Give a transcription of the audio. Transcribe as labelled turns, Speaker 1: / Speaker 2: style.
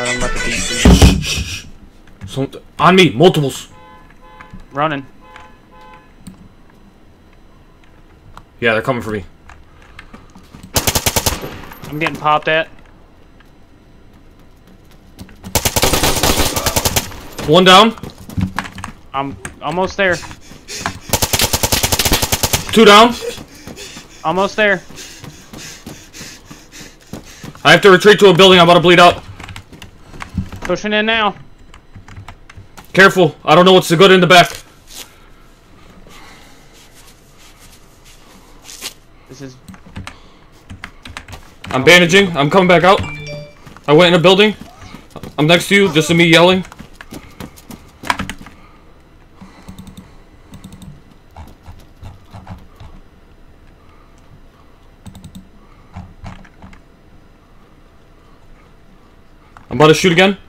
Speaker 1: I'm about to beat you.
Speaker 2: So, on me, multiples.
Speaker 1: Running.
Speaker 2: Yeah, they're coming for me.
Speaker 1: I'm getting popped at.
Speaker 2: One down,
Speaker 1: I'm almost there.
Speaker 2: two down.
Speaker 1: Almost there.
Speaker 2: I have to retreat to a building. I'm about to bleed out.
Speaker 1: Pushing in now.
Speaker 2: Careful. I don't know what's the good in the back.
Speaker 1: This is
Speaker 2: I'm bandaging. I'm coming back out. I went in a building. I'm next to you. This is me yelling. I'm about to shoot again.